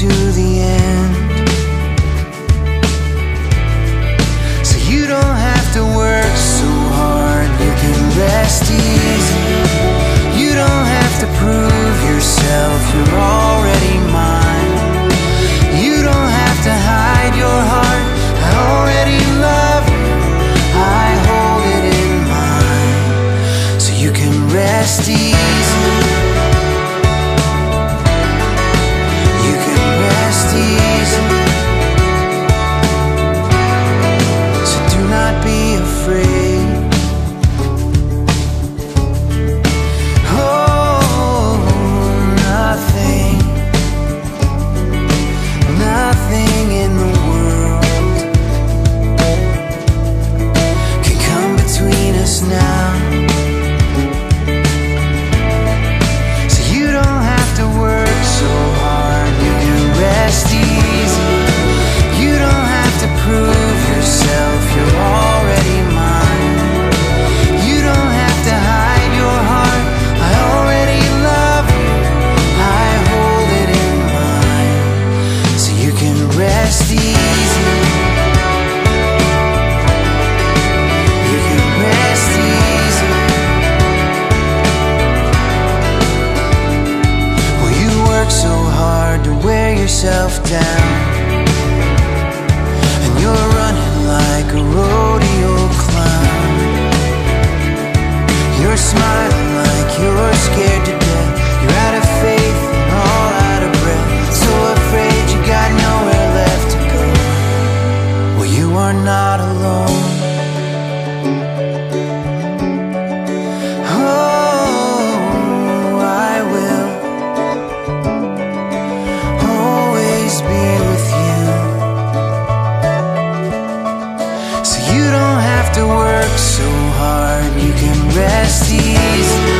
to the end. So you don't have to work so hard You can rest easy. You don't have to prove yourself You're already mine. You don't have to hide your heart I already love you. I hold it in mine. So you can rest easy yourself down. have to work so hard, you can rest easy.